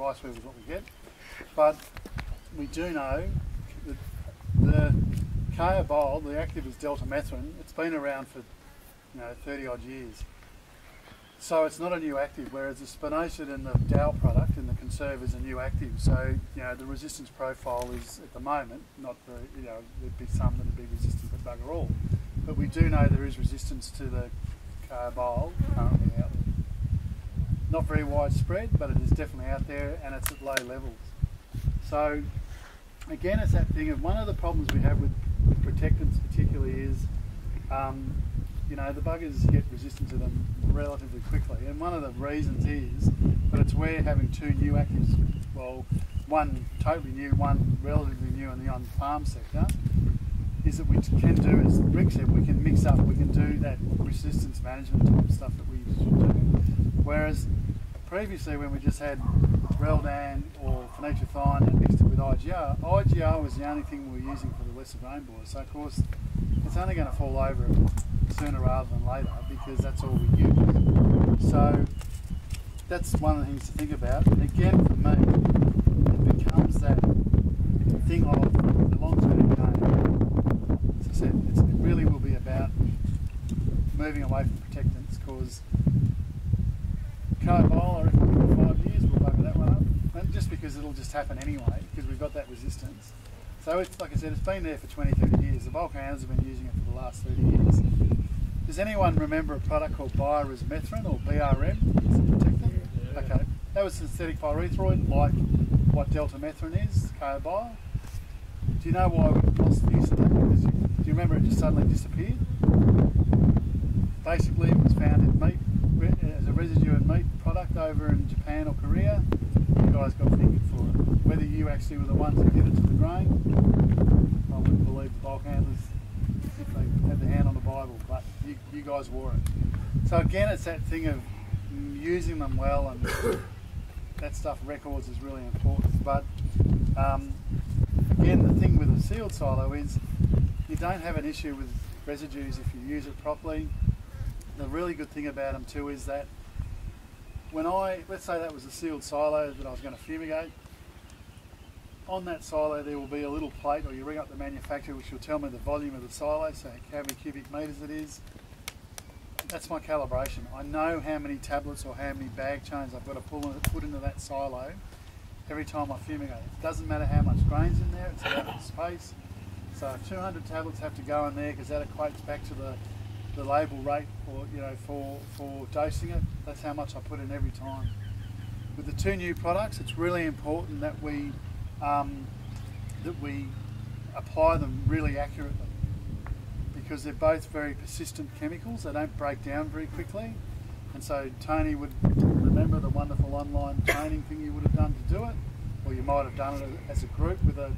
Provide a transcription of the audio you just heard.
rice weevil is what we get. But we do know that the Obiol, the active is deltamethrin, it's been around for you know 30 odd years. So it's not a new active, whereas the spinosad and the Dow product and the conserve is a new active. So you know the resistance profile is at the moment not very. You know there'd be some that'd be resistant, but bugger all. But we do know there is resistance to the Obiol currently out there. Not very widespread, but it is definitely out there, and it's at low levels. So again, it's that thing of one of the problems we have with protectants, particularly, is um, you know, the buggers get resistant to them relatively quickly. And one of the reasons is that it's where having two new actives, well, one totally new, one relatively new in the on-farm sector, is that we can do, as Rick said, we can mix up, we can do that resistance management type stuff that we do. Whereas previously when we just had Reldan or fenitrothion and mixed it with IGR, IGR was the only thing we were using for the lesser grain borers. So of course, it's only going to fall over sooner rather than later because that's all we use. So that's one of the things to think about. And again, for me, it becomes that thing of the long-term game. As I said, it really will be about moving away from protectants because Reckon in five years we'll bugger that one up. And just because it'll just happen anyway, because we've got that resistance. So it's like I said, it's been there for 20, 30 years. The bulk have been using it for the last 30 years. Does anyone remember a product called Bioresmethrin or BRM? Is it protectant? Yeah. Okay. That was synthetic pyrethroid, like what deltamethrin is, Bio. Do you know why we lost the use of that? You, do you remember it just suddenly disappeared? Basically, it was found in meat as a residue in meat product over in Japan or Korea. You guys got fingered for it. Whether you actually were the ones that did it to the grain, I wouldn't believe the bulk handlers if they had their hand on the Bible, but you, you guys wore it. So again, it's that thing of using them well and that stuff records is really important. But um, again, the thing with a sealed silo is you don't have an issue with residues if you use it properly. The really good thing about them too is that when I, let's say that was a sealed silo that I was going to fumigate, on that silo there will be a little plate or you ring up the manufacturer which will tell me the volume of the silo, so how many cubic metres it is. That's my calibration. I know how many tablets or how many bag chains I've got to pull in, put into that silo every time I fumigate. It doesn't matter how much grain's in there, it's about the space. So 200 tablets have to go in there because that equates back to the, the label rate for, you know, for, for dosing it. That's how much I put in every time. With the two new products, it's really important that we um, that we apply them really accurately because they're both very persistent chemicals. They don't break down very quickly. And so Tony would remember the wonderful online training thing you would have done to do it, or you might have done it as a group with a